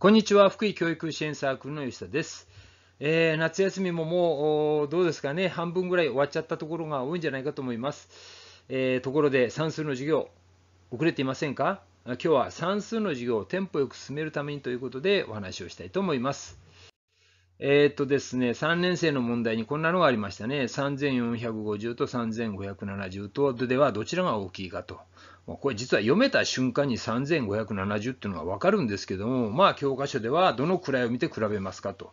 こんにちは、福井教育支援サークルの吉田です。えー、夏休みももうどうですかね、半分ぐらい終わっちゃったところが多いんじゃないかと思います。えー、ところで算数の授業、遅れていませんか？今日は算数の授業をテンポよく進めるためにということでお話をしたいと思います。えー、とですね、3年生の問題にこんなのがありましたね。3450と3570とではどちらが大きいかと。これ実は読めた瞬間に3570っていうのが分かるんですけども、まあ教科書ではどの位を見て比べますかと。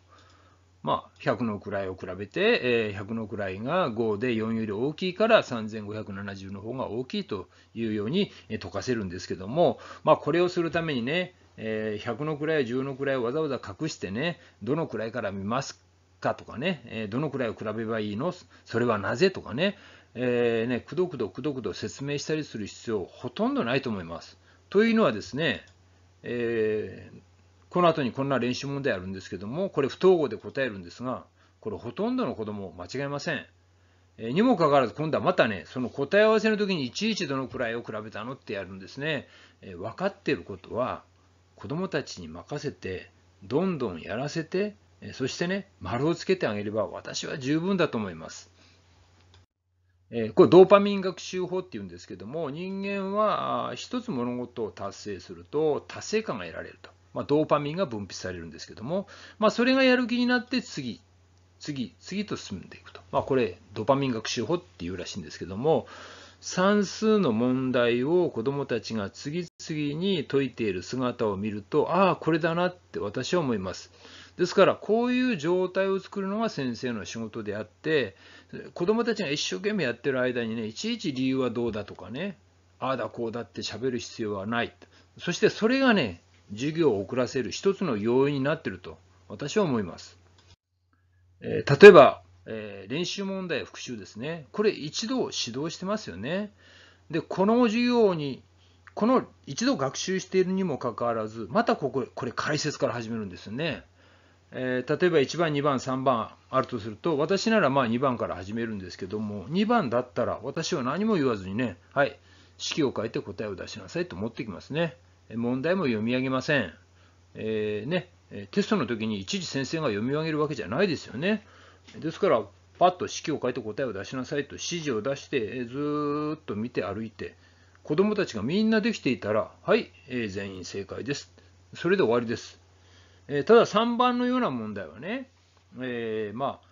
まあ、100の位を比べて、え100の位が5で4より大きいから3570の方が大きいというように解かせるんですけども、まあ、これをするためにね、えー100の位、10の位をわざわざ隠してね、どの位から見ますかとかねえ、どの位を比べればいいの？それはなぜとかね、えー、ね、くどくどくどくど説明したりする必要ほとんどないと思います。というのはですね、え、この後にこんな練習問題あるんですけども、これ不統合で答えるんですが、これほとんどの子供間違えません。え、にもかかわらず今度はまたね、その答え合わせの時にいちいちどのくらいを比べたのってやるんですね。え、分かっていることは子供たちに任せて、どんどんやらせて、そしてね、丸をつけてあげれば私は十分だと思います。えこれドーパミン学習法っていうんですけども人間は一つ物事を達成すると達成感が得られると、まあ、ドーパミンが分泌されるんですけども、まあ、それがやる気になって次次次と進んでいくと、まあ、これドーパミン学習法っていうらしいんですけども算数の問題を子どもたちが次々に解いている姿を見るとああこれだなって私は思います。ですからこういう状態を作るのが先生の仕事であって子どもたちが一生懸命やってる間にねいちいち理由はどうだとかねああだこうだって喋る必要はないそしてそれがね授業を遅らせる一つの要因になっていると私は思います、えー、例えば、えー、練習問題復習ですねこれ一度指導してますよねでこの授業にこの一度学習しているにもかかわらずまたこここれ解説から始めるんですよねえー、例えば1番、2番、3番あるとすると、私ならまあ2番から始めるんですけども、2番だったら私は何も言わずにね、はい、式を書いて答えを出しなさいと持ってきますね。問題も読み上げません。えー、ね、テストの時に一時先生が読み上げるわけじゃないですよね。ですから、パッと式を書いて答えを出しなさいと指示を出して、ずっと見て歩いて、子供たちがみんなできていたら、はい、え、全員正解です。それで終わりです。え、ただ3番のような問題はね、えー、まあ、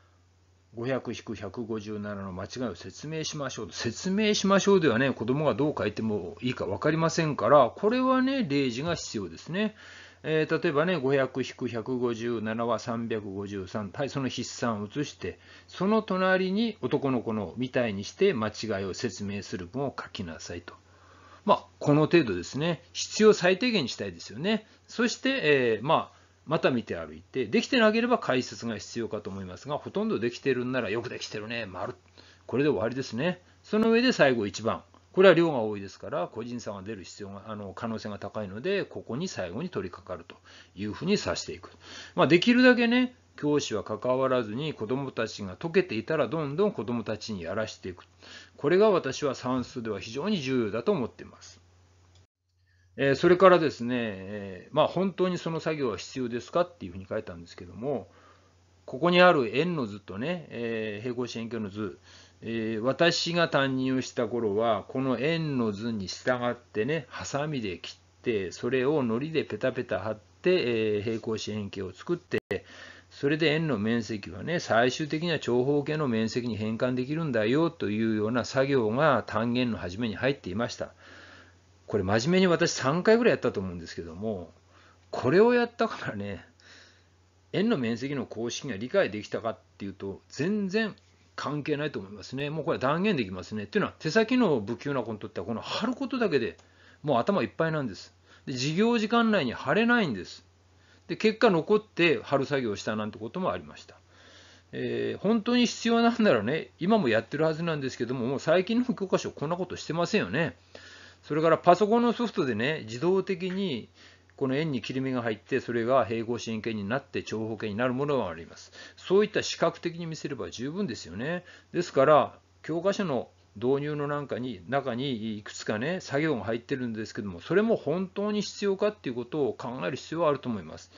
500-157の間違いを説明しましょう。説明しましょうではね、子供がどう書いてもいいか分かりませんから、これはね、例示が必要ですね。えー、例えばね、500-157は353。はい、その筆算を移して、その隣に男の子のみたいにして間違いを説明する文を書きなさいと。まあ、この程度ですね。必要最低限にしたいですよね。そして、えー、まあ、また見て歩いて、できてなければ解説が必要かと思いますが、ほとんどできてるんならよくできてるね、丸。これで終わりですね。その上で最後1番。これは量が多いですから、個人差が出る必要が、あの可能性が高いので、ここに最後に取り掛かるというふうに指していく。まあ、できるだけね、教師は関わらずに子どもたちが解けていたら、どんどん子どもたちにやらしていく。これが私は算数では非常に重要だと思っています。えそれからですね、えまあ、本当にその作業は必要ですかっていうふうに書いたんですけども、ここにある円の図とね、え平行四辺形の図、え私が担任をした頃は、この円の図に従ってね、ハサミで切って、それを糊でペタペタ貼って、え平行四辺形を作って、それで円の面積はね、最終的には長方形の面積に変換できるんだよというような作業が単元の初めに入っていました。これ真面目に私3回ぐらいやったと思うんですけども、これをやったからね、円の面積の公式が理解できたかっていうと、全然関係ないと思いますね。もうこれ断言できますね。っていうのは、手先の不器用な子にとっては、この貼ることだけでもう頭いっぱいなんです。で授業時間内に貼れないんです。で結果残って貼る作業をしたなんてこともありました。えー、本当に必要なんならね、今もやってるはずなんですけども、もう最近の教科書こんなことしてませんよね。それからパソコンのソフトでね、自動的にこの円に切り目が入って、それが平行四辺形になって長方形になるものがあります。そういった視覚的に見せれば十分ですよね。ですから、教科書の導入のなんかに中にいくつかね作業が入ってるんですけどもそれも本当に必要かっていうことを考える必要はあると思います。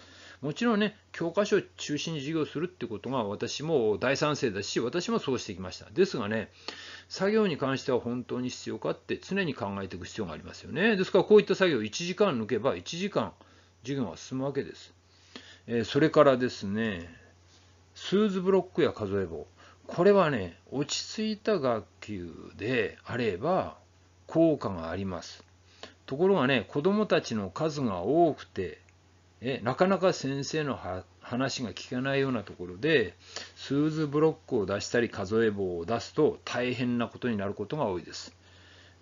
もちろんね教科書を中心に授業するってことが私も大賛成だし私もそうしてきました。ですがね作業に関しては本当に必要かって常に考えていく必要がありますよね。ですからこういった作業を1時間抜けば1時間授業が進むわけです。えそれからですね数図ブロックや数え棒これはね、落ち着いた学級であれば効果があります。ところがね、子どもたちの数が多くて、えなかなか先生の話が聞かないようなところで、数図ブロックを出したり数え棒を出すと大変なことになることが多いです。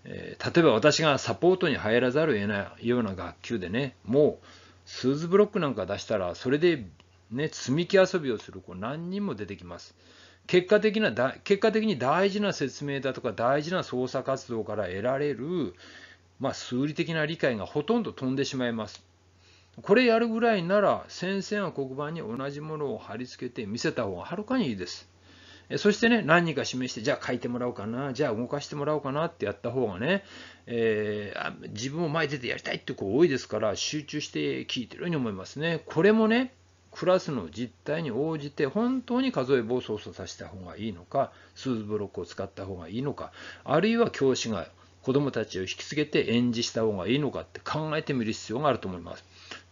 え例えば私がサポートに入らざるを得ないような学級でね、もう数図ブロックなんか出したら、それでね、積み木遊びをする子何人も出てきます。結果的なだ結果的に大事な説明だとか大事な操作活動から得られる、まあ、数理的な理解がほとんど飛んでしまいます。これやるぐらいなら先生が黒板に同じものを貼り付けて見せた方がはるかにいいです。そしてね、何人か示して、じゃあ書いてもらおうかな、じゃあ動かしてもらおうかなってやった方がね、えー、自分も前に出てやりたいって子多いですから、集中して聞いてるように思いますね。これもね、クラスの実態に応じて本当に数え棒を操作させた方がいいのか、数図ブロックを使った方がいいのか、あるいは教師が子どもたちを引きつけて演示した方がいいのかって考えてみる必要があると思います。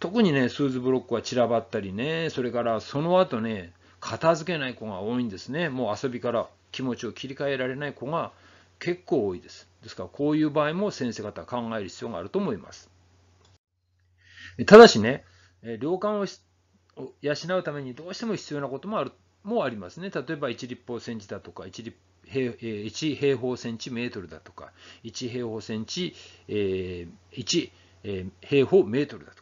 特にね、数図ブロックは散らばったりね、それからその後ね、片付けない子が多いんですね。もう遊びから気持ちを切り替えられない子が結構多いです。ですから、こういう場合も先生方は考える必要があると思います。ただしね、量感を養うためにどうしても必要なこともあるもありますね。例えば1立方センチだとか1立平1平方センチメートルだとか1平方センチ、1平方メートルだとか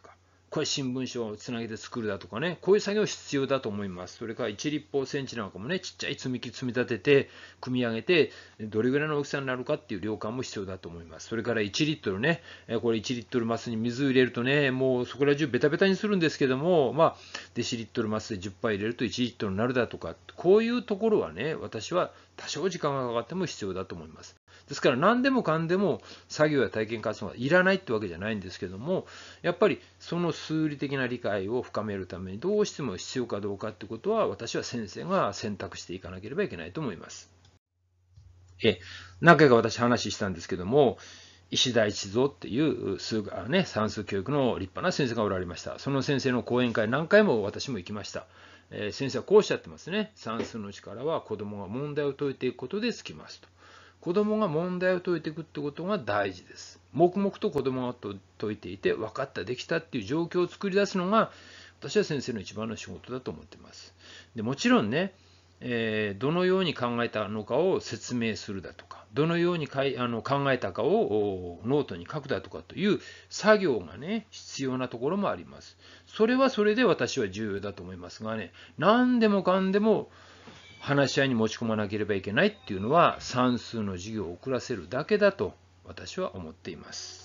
これ新聞紙をつなげて作るだとかね、こういう作業必要だと思います。それから1立方センチなんかもね、ちっちゃい積み木積み立てて、組み上げて、どれぐらいの大きさになるかっていう量感も必要だと思います。それから1リットルね、これ1リットルマスに水入れるとね、もうそこら中ベタベタにするんですけども、まあ、デシリットルマスで10杯入れると1リットルになるだとか、こういうところはね、私は多少時間がかかっても必要だと思います。ですから何でもかんでも作業や体験活動がいらないってわけじゃないんですけども、やっぱりその数理的な理解を深めるためにどうしても必要かどうかってことは私は先生が選択していかなければいけないと思います。え、何回か私話したんですけども、石田一蔵っていう数学、ね、算数教育の立派な先生がおられました。その先生の講演会何回も私も行きました。えー、先生はこうおっしゃってますね。算数の力は子供が問題を解いていくことでつきますと。子供が問題を解いていくってことが大事です。黙々と子供が解いていて、分かった、できたっていう状況を作り出すのが、私は先生の一番の仕事だと思ってます。でもちろんね、えー、どのように考えたのかを説明するだとか、どのようにかいあの考えたかをノートに書くだとかという作業がね、必要なところもあります。それはそれで私は重要だと思いますがね、何でもかんでも話し合いに持ち込まなければいけないっていうのは算数の授業を遅らせるだけだと私は思っています。